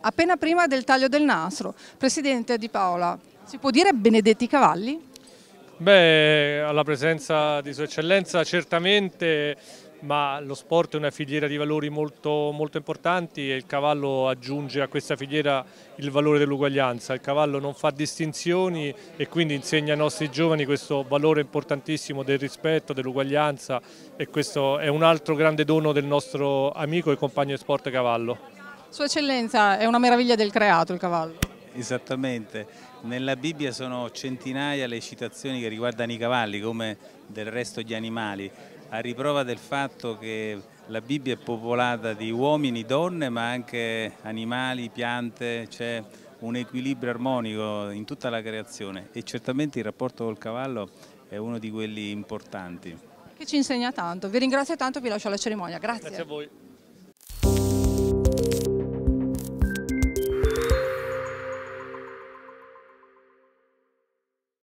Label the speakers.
Speaker 1: appena prima del taglio del nastro. Presidente Di Paola, si può dire benedetti cavalli?
Speaker 2: Beh, alla presenza di Sua Eccellenza certamente, ma lo sport è una filiera di valori molto, molto importanti e il cavallo aggiunge a questa filiera il valore dell'uguaglianza. Il cavallo non fa distinzioni e quindi insegna ai nostri giovani questo valore importantissimo del rispetto, dell'uguaglianza e questo è un altro grande dono del nostro amico e compagno di sport cavallo.
Speaker 1: Sua Eccellenza, è una meraviglia del creato il cavallo.
Speaker 3: Esattamente, nella Bibbia sono centinaia le citazioni che riguardano i cavalli come del resto gli animali, a riprova del fatto che la Bibbia è popolata di uomini, donne ma anche animali, piante, c'è un equilibrio armonico in tutta la creazione e certamente il rapporto col cavallo è uno di quelli importanti.
Speaker 1: Che ci insegna tanto. Vi ringrazio tanto e vi lascio alla cerimonia. Grazie.
Speaker 2: Grazie a voi.